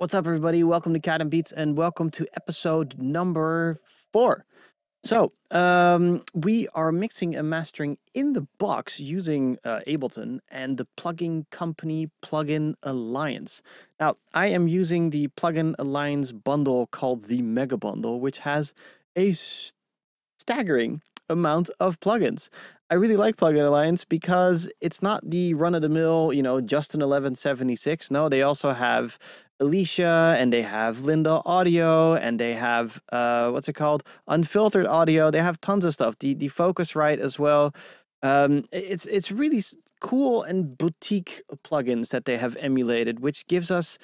What's up, everybody? Welcome to Cat and Beats, and welcome to episode number four. So, um, we are mixing and mastering in the box using uh, Ableton and the plugin company Plugin Alliance. Now, I am using the Plugin Alliance bundle called the Mega Bundle, which has a staggering amount of plugins. I really like Plugin Alliance because it's not the run of the mill, you know, Justin 1176. No, they also have Elysia and they have Lindell Audio and they have uh, what's it called? Unfiltered Audio. They have tons of stuff. The the Focusrite as well. Um, it's it's really cool and boutique plugins that they have emulated, which gives us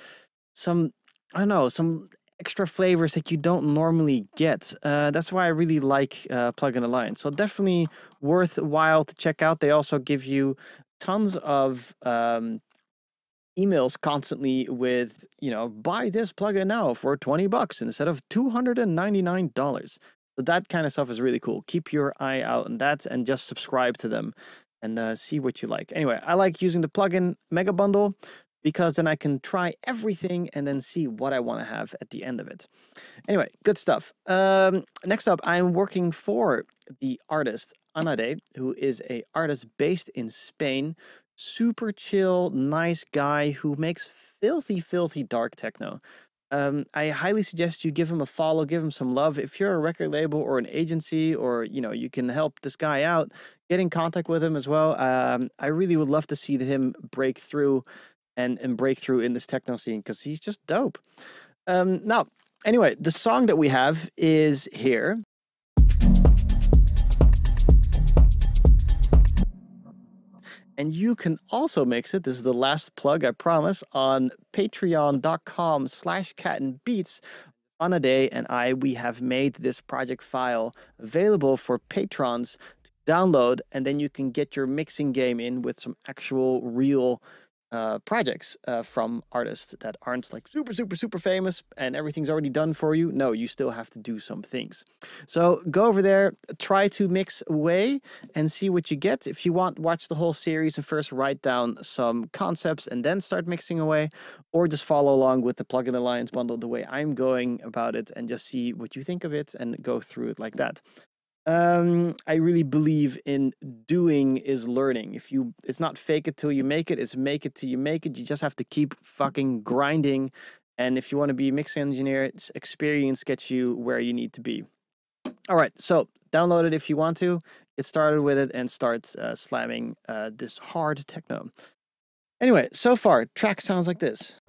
some I don't know some extra flavors that you don't normally get. Uh, that's why I really like uh, Plugin Alliance. So definitely worthwhile to check out. They also give you tons of um, emails constantly with, you know, buy this plugin now for 20 bucks instead of $299. So that kind of stuff is really cool. Keep your eye out on that and just subscribe to them and uh, see what you like. Anyway, I like using the plugin mega bundle because then I can try everything and then see what I want to have at the end of it. Anyway, good stuff. Um, next up, I'm working for the artist Anade, who is a artist based in Spain super chill, nice guy who makes filthy, filthy dark techno. Um, I highly suggest you give him a follow, give him some love. If you're a record label or an agency, or you know you can help this guy out, get in contact with him as well. Um, I really would love to see him break through and and break through in this techno scene because he's just dope. Um, now, anyway, the song that we have is here. And you can also mix it. This is the last plug, I promise, on patreon.com slash cat and beats. Anade and I, we have made this project file available for patrons to download, and then you can get your mixing game in with some actual real uh, projects uh, from artists that aren't like super, super, super famous and everything's already done for you. No, you still have to do some things. So go over there, try to mix away and see what you get. If you want, watch the whole series and first write down some concepts and then start mixing away, or just follow along with the Plugin Alliance bundle the way I'm going about it and just see what you think of it and go through it like that. Um, I really believe in doing is learning. If you, it's not fake it till you make it. It's make it till you make it. You just have to keep fucking grinding. And if you want to be a mix engineer, it's experience gets you where you need to be. All right, so download it if you want to. Get started with it and start uh, slamming uh, this hard techno. Anyway, so far, track sounds like this.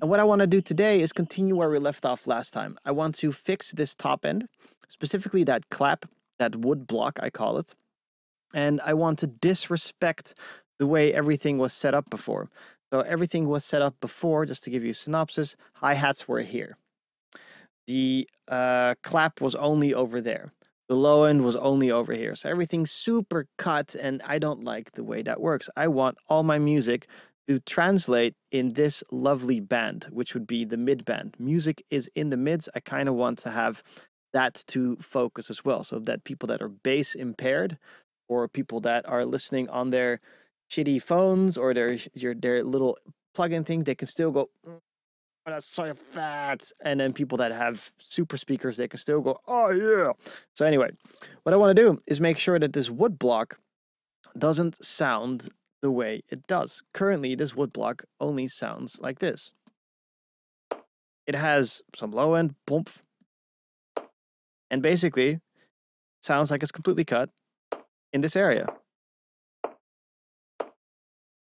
And what I want to do today is continue where we left off last time. I want to fix this top end, specifically that clap, that wood block, I call it. And I want to disrespect the way everything was set up before. So everything was set up before, just to give you a synopsis, hi-hats were here. The uh, clap was only over there. The low end was only over here. So everything's super cut and I don't like the way that works. I want all my music to translate in this lovely band, which would be the mid band. Music is in the mids. I kind of want to have that to focus as well. So that people that are bass impaired or people that are listening on their shitty phones or their your their little plug-in things, they can still go, mm, oh, that's so fat. And then people that have super speakers, they can still go, oh yeah. So anyway, what I want to do is make sure that this wood block doesn't sound the way it does. Currently, this wood block only sounds like this. It has some low end, bump, and basically sounds like it's completely cut in this area.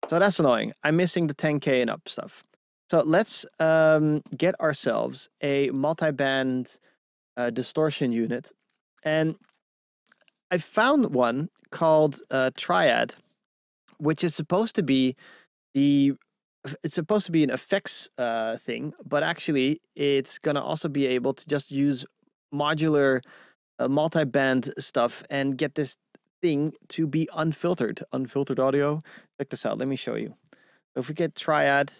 So that's annoying. I'm missing the 10K and up stuff. So let's um, get ourselves a multi-band uh, distortion unit. And I found one called uh, Triad which is supposed to be the it's supposed to be an effects uh, thing, but actually it's gonna also be able to just use modular uh, multi-band stuff and get this thing to be unfiltered, unfiltered audio. Check this out. Let me show you. So if we get Triad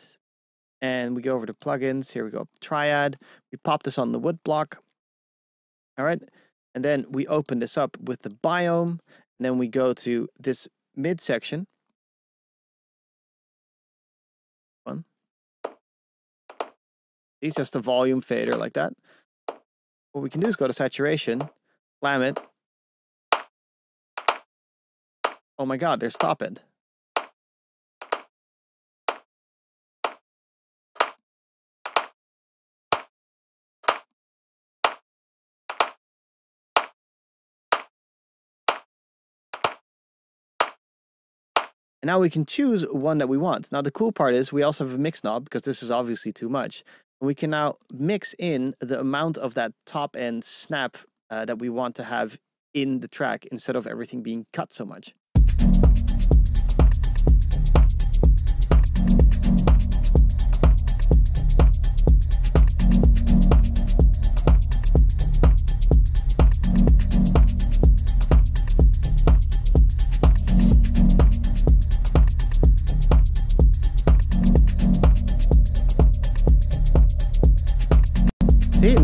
and we go over to plugins. Here we go, Triad. We pop this on the wood block. All right. And then we open this up with the BYOME. And then we go to this midsection. It's just a volume fader like that. What we can do is go to saturation, slam it. Oh my God, they're stopping. And now we can choose one that we want. Now the cool part is we also have a mix knob because this is obviously too much. We can now mix in the amount of that top end snap uh, that we want to have in the track instead of everything being cut so much.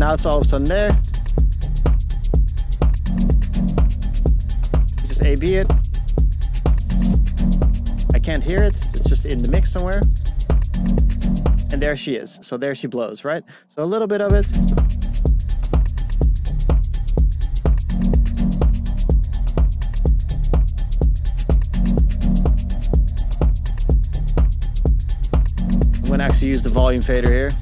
Now it's all of a sudden there. Just A-B it. I can't hear it. It's just in the mix somewhere. And there she is. So there she blows, right? So a little bit of it. I'm to actually use the volume fader here.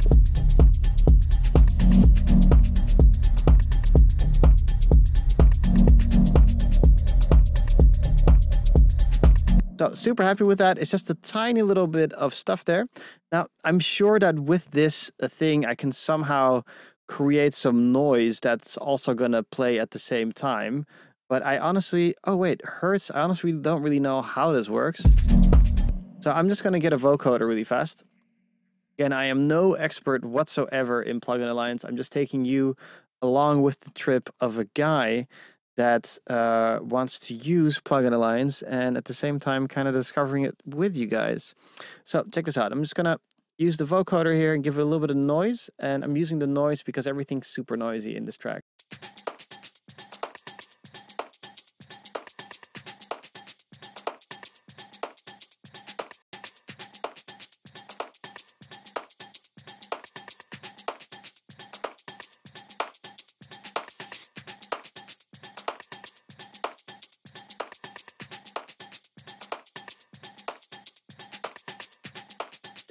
So super happy with that. It's just a tiny little bit of stuff there. Now, I'm sure that with this uh, thing, I can somehow create some noise that's also going to play at the same time. But I honestly, oh wait, Hertz, I honestly don't really know how this works. So I'm just going to get a vocoder really fast. Again, I am no expert whatsoever in plugin alliance. I'm just taking you along with the trip of a guy that uh, wants to use Plugin Alliance and at the same time kind of discovering it with you guys. So check this out. I'm just going to use the vocoder here and give it a little bit of noise. And I'm using the noise because everything's super noisy in this track.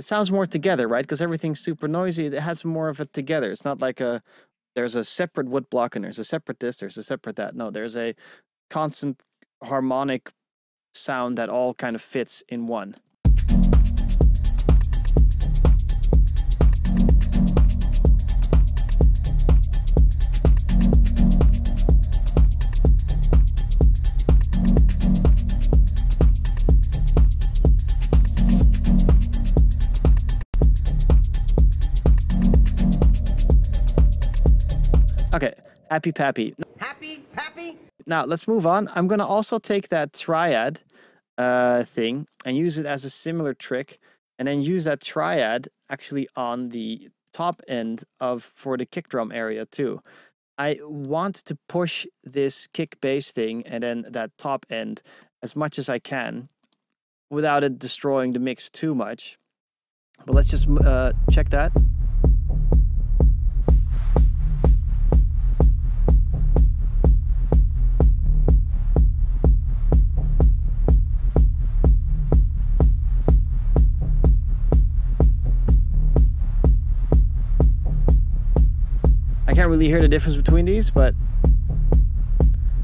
Sounds more together, right? Because everything's super noisy. It has more of it together. It's not like a there's a separate wood block and there's a separate this, there's a separate that. No, there's a constant harmonic sound that all kind of fits in one. Okay, happy pappy. Happy, happy. Now let's move on. I'm gonna also take that triad uh, thing and use it as a similar trick, and then use that triad actually on the top end of for the kick drum area too. I want to push this kick bass thing and then that top end as much as I can without it destroying the mix too much. But let's just uh, check that. Can't really hear the difference between these, but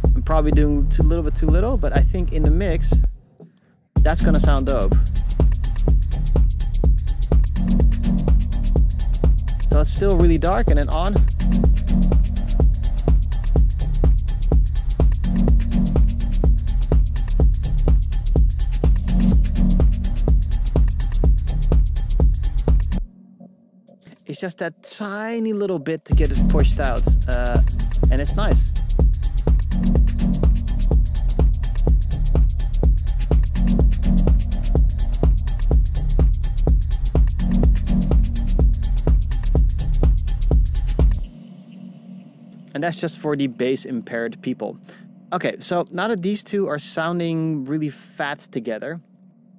I'm probably doing too little bit too little, but I think in the mix, that's gonna sound dope. So it's still really dark and then on. just that tiny little bit to get it pushed out. Uh, and it's nice. And that's just for the bass impaired people. Okay, so now that these two are sounding really fat together,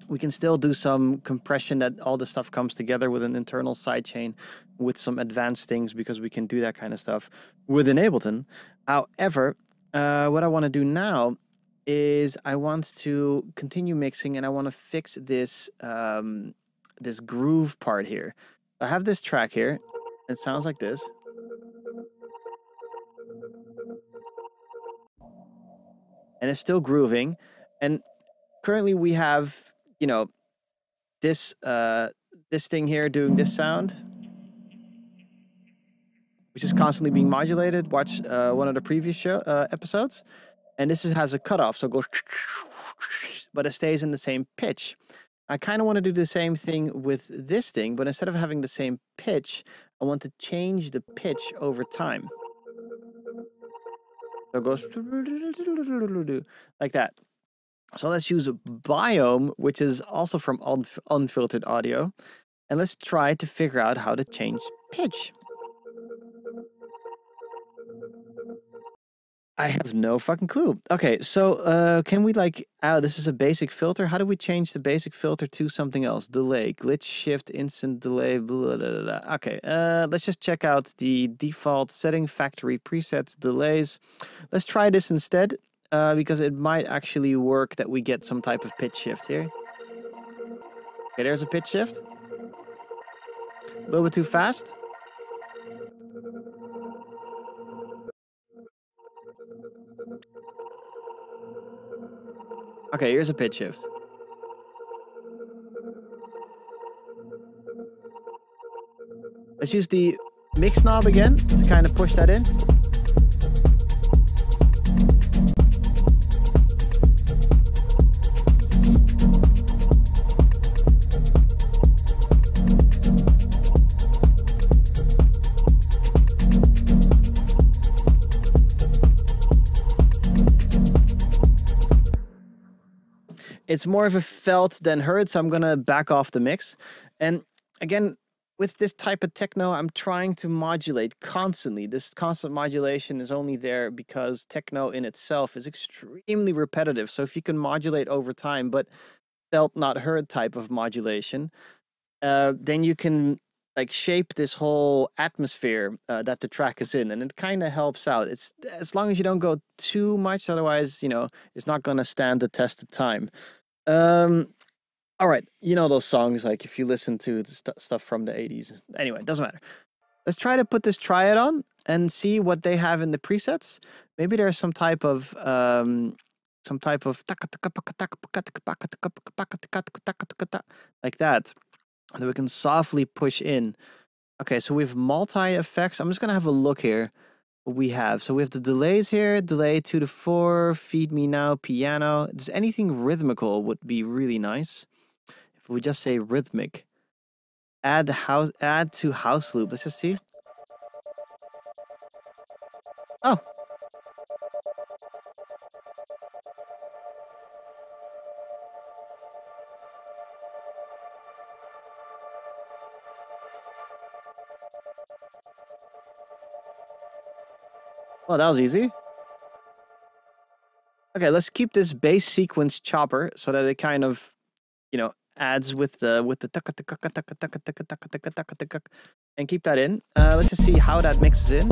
we can still do some compression that all the stuff comes together with an internal sidechain with some advanced things because we can do that kind of stuff within Ableton. However, uh, what I want to do now is I want to continue mixing and I want to fix this um, this groove part here. I have this track here. It sounds like this. And it's still grooving. And currently we have, you know, this uh, this thing here doing this sound, which is constantly being modulated. Watch uh, one of the previous show uh, episodes and this is, has a cutoff, so it goes, but it stays in the same pitch. I kind of want to do the same thing with this thing, but instead of having the same pitch, I want to change the pitch over time. So it goes like that. So let's use BYOME, which is also from unfiltered audio, and let's try to figure out how to change pitch. I have no fucking clue. Okay, so uh, can we like, oh, this is a basic filter. How do we change the basic filter to something else? Delay, glitch, shift, instant delay, blah, blah, blah, blah. Okay, uh, let's just check out the default setting, factory presets, delays. Let's try this instead uh, because it might actually work that we get some type of pitch shift here. Okay, there's a pitch shift. A little bit too fast. Okay, here's a pitch shift. Let's use the mix knob again to kind of push that in. It's more of a felt than heard, so I'm gonna back off the mix. And again, with this type of techno, I'm trying to modulate constantly. This constant modulation is only there because techno in itself is extremely repetitive. So if you can modulate over time, but felt not heard type of modulation, uh, then you can like shape this whole atmosphere uh, that the track is in, and it kind of helps out. It's as long as you don't go too much, otherwise, you know, it's not gonna stand the test of time. Um, all right, you know those songs like if you listen to the st- stuff from the 80s. Anyway, it doesn't matter. Let's try to put this triad on and see what they have in the presets. Maybe there's some type of um some type of like that that we can softly push in. Okay, so we have multi effects. I'm just gonna have a look here we have. So we have the delays here, delay two to four, feed me now, piano. Does anything rhythmical would be really nice. If we just say rhythmic, add the house, add to house loop. Let's just see. Oh. Well, that was easy. Okay, let's keep this bass sequence chopper so that it kind of, you know, adds with the with the and keep that in. Uh, let's just see how that mixes in.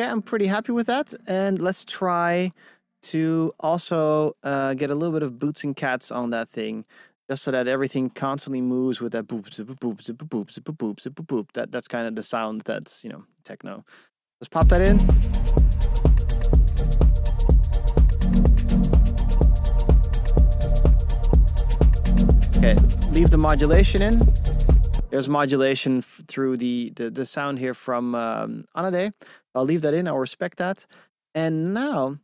Okay, I'm pretty happy with that. And let's try to also uh, get a little bit of boots and cats on that thing, just so that everything constantly moves with that boop, zip, boop, zip, boop, zip, boop, zip, boop. That that's kind of the sound that's you know techno. Let's pop that in. Okay, leave the modulation in. There's modulation through the, the, the sound here from um, Anade. I'll leave that in. I'll respect that. And now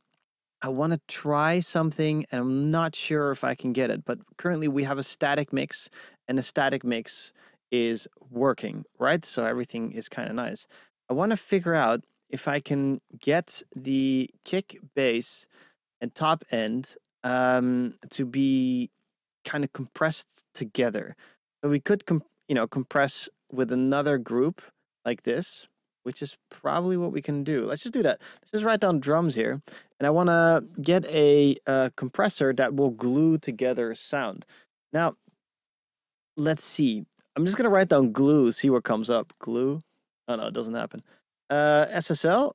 I want to try something and I'm not sure if I can get it, but currently we have a static mix and the static mix is working, right? So everything is kind of nice. I want to figure out if I can get the kick bass and top end um, to be kind of compressed together. So we could, you know, compress with another group like this, which is probably what we can do. Let's just do that. Let's just write down drums here. And I want to get a, a compressor that will glue together sound. Now, let's see. I'm just going to write down glue, see what comes up. Glue. Oh, no, it doesn't happen. Uh, SSL.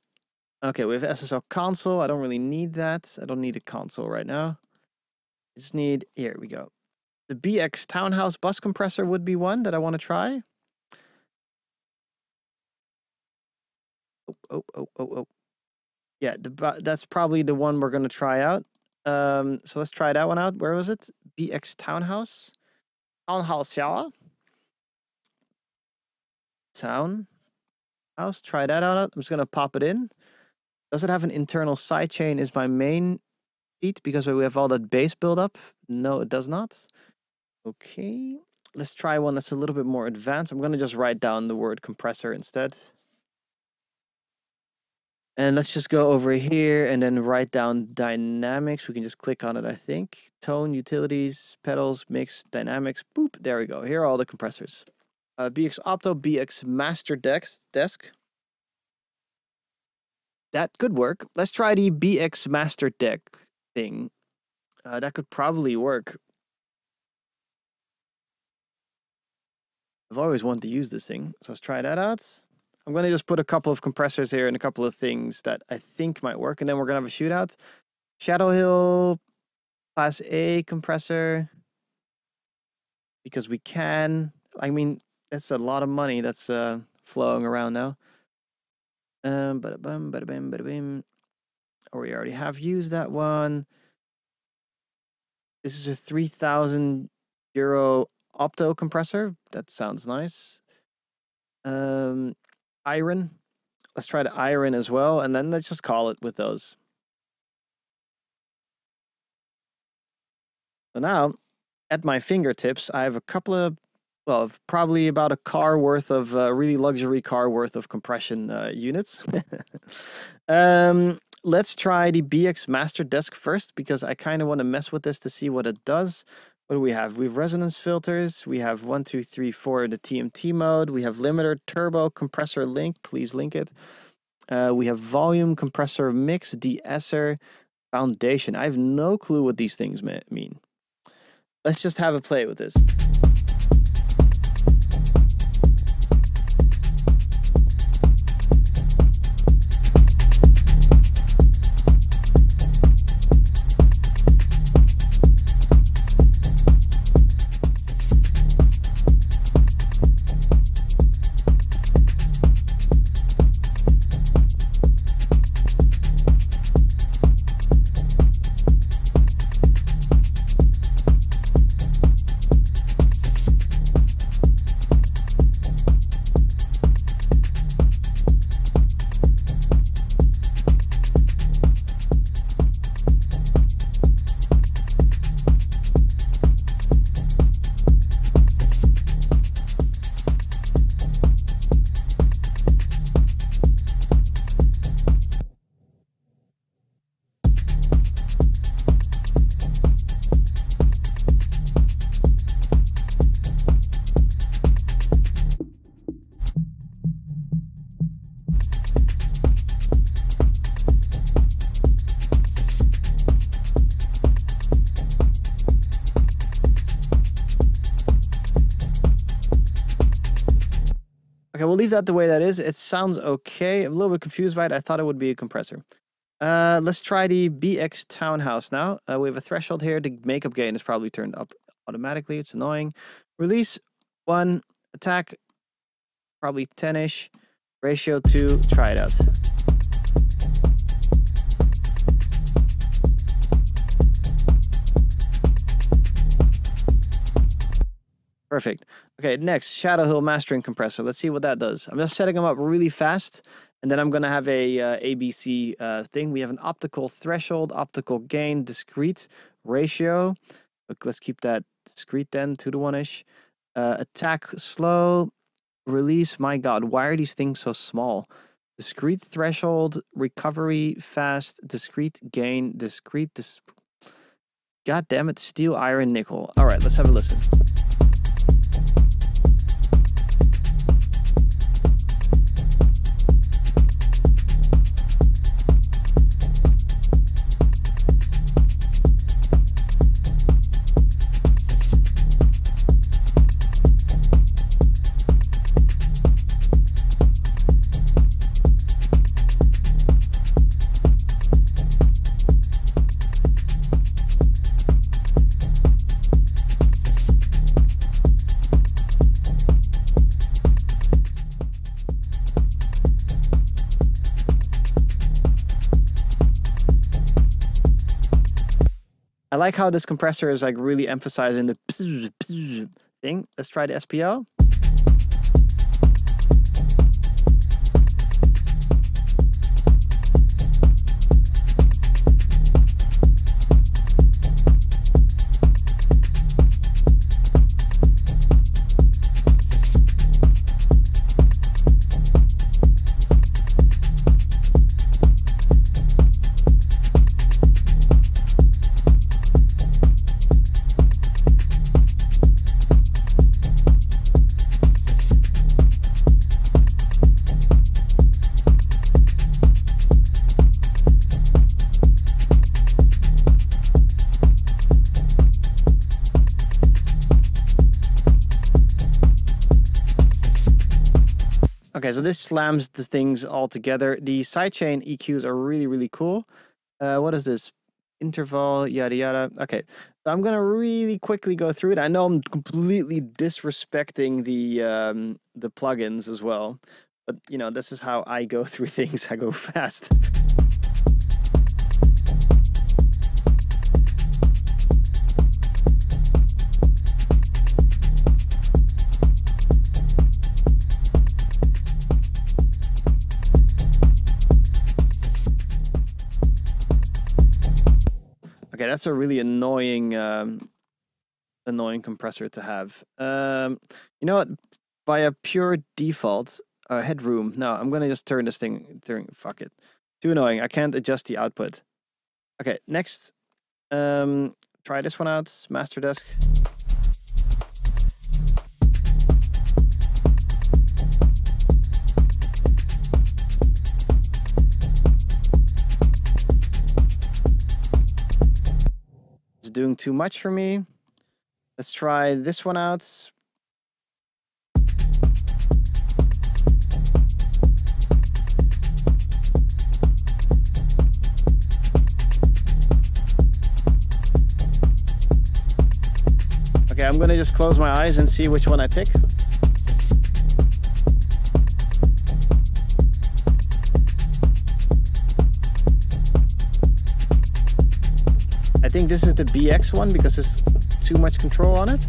Okay, we have SSL console. I don't really need that. I don't need a console right now. I just need, here we go. The BX Townhouse bus compressor would be one that I want to try. oh, oh, oh, oh. Oh. Yeah, the, that's probably the one we're going to try out. Um, so let's try that one out. Where was it? BX Townhouse? Townhouse shower? Town house. Try that out. I'm just going to pop it in. Does it have an internal sidechain is my main beat because we have all that bass buildup? No, it does not. Okay. Let's try one that's a little bit more advanced. I'm going to just write down the word compressor instead. And let's just go over here and then write down dynamics. We can just click on it, I think. Tone, utilities, pedals, mix, dynamics. Boop. There we go. Here are all the compressors. Uh, BX Opto, BX Master Desk. desk. That could work. Let's try the BX Master Desk thing. Uh, that could probably work. I've always wanted to use this thing. So let's try that out. I'm going to just put a couple of compressors here and a couple of things that I think might work. And then we're going to have a shootout. Shadow Hill Class A compressor. Because we can. I mean, that's a lot of money that's uh, flowing around now. Um, bada bum, bada bim, bada bim. Or we already have used that one. This is a 3,000 euro opto compressor. That sounds nice. Um, iron. Let's try the iron as well, and then let's just call it with those. So now, at my fingertips, I have a couple of, well, probably about a car worth of, uh, really luxury car worth of compression uh, units. um, let's try the BX Master Desk first, because I kind of want to mess with this to see what it does. What do we have? We have resonance filters. We have one, two, three, four, the TMT mode. We have limiter, turbo, compressor link. Please link it. Uh, we have volume, compressor mix, de-esser, foundation. I have no clue what these things mean. Let's just have a play with this. That the way that is. It sounds okay. I'm a little bit confused by it. I thought it would be a compressor. Uh, let's try the BX Townhouse now. Uh, we have a threshold here. The makeup gain is probably turned up automatically. It's annoying. Release, one. Attack, probably 10-ish. Ratio 2. Try it out. Perfect. Okay, next, Shadow Hill Mastering Compressor. Let's see what that does. I'm just setting them up really fast, And then I'm going to have a uh, ABC uh, thing. We have an optical threshold, optical gain, discrete ratio. Look, let's keep that discrete then, two to one ish. Uh, attack slow, release. My God, why are these things so small? Discrete threshold, recovery fast, discrete gain, discrete. Dis- God damn it, steel, iron, nickel. All right, let's have a listen. Like how this compressor is like really emphasizing the thing. Let's try the SPL. This slams the things all together. The sidechain EQs are really, really cool. Uh, what is this? Interval, yada, yada. Okay, so I'm going to really quickly go through it. I know I'm completely disrespecting the um, the plugins as well. But, you know, this is how I go through things. I go fast. That's a really annoying, um, annoying compressor to have. Um, you know what? By a pure default, uh, headroom. No, I'm gonna just turn this thing. Turn. Fuck it. Too annoying. I can't adjust the output. Okay, next. Um, try this one out. Master desk. Doing too much for me. Let's try this one out. Okay, I'm gonna just close my eyes and see which one I pick. The BX one because there's too much control on it.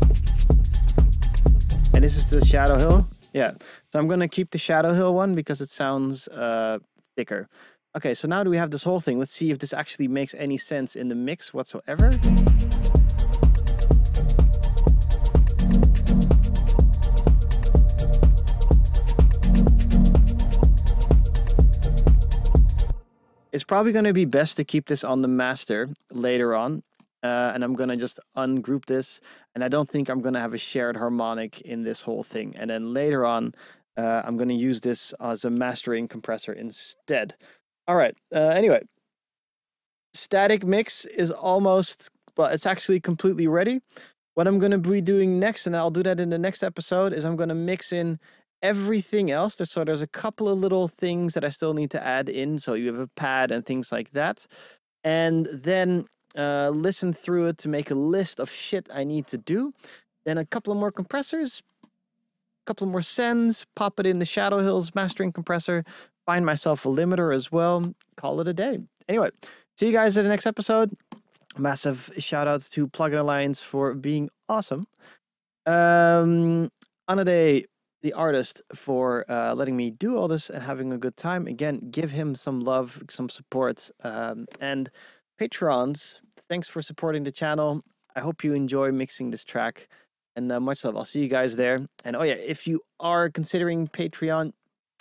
And this is the Shadow Hill. Yeah, so I'm gonna keep the Shadow Hill one because it sounds uh, thicker. Okay, so now do we have this whole thing. Let's see if this actually makes any sense in the mix whatsoever. It's probably going to be best to keep this on the master later on. Uh, and I'm to just ungroup this. And I don't think I'm to have a shared harmonic in this whole thing. And then later on, uh, I'm to use this as a mastering compressor instead. All right. Uh, anyway, static mix is almost, well, it's actually completely ready. What I'm to be doing next, and I'll do that in the next episode, is I'm to mix in everything else. So there's a couple of little things that I still need to add in. So you have a pad and things like that. And then uh, listen through it to make a list of shit I need to do. Then a couple of more compressors, a couple of more sends, pop it in the Shadow Hills mastering compressor, find myself a limiter as well, call it a day. Anyway, see you guys in the next episode. Massive shout outs to Plugin Alliance for being awesome. Um, Anade the artist for uh, letting me do all this and having a good time. Again, give him some love, some support, um, and patrons. Thanks for supporting the channel. I hope you enjoy mixing this track, and uh, much love. I'll see you guys there. And oh yeah, if you are considering Patreon,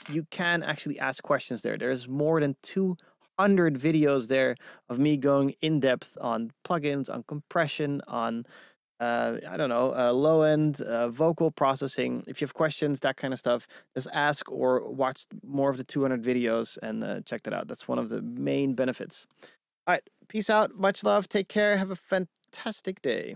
you can actually ask questions there. There's more than 200 videos there of me going in depth on plugins, on compression, on uh, I don't know, uh, low end uh, vocal processing. If you have questions, that kind of stuff, just ask or watch more of the 200 videos and uh, check that out. That's one of the main benefits. All right, peace out. Much love. Take care. Have a fantastic day.